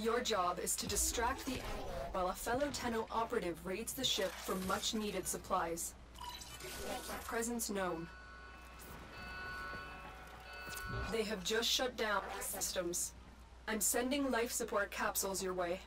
Your job is to distract the enemy while a fellow Tenno operative raids the ship for much needed supplies. Presence known. They have just shut down systems. I'm sending life support capsules your way.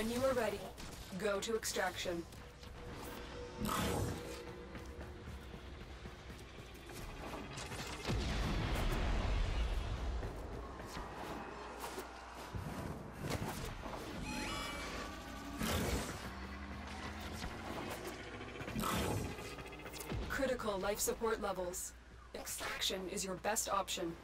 Are ready. Go to extraction. Critical life support levels. Extraction is your best option.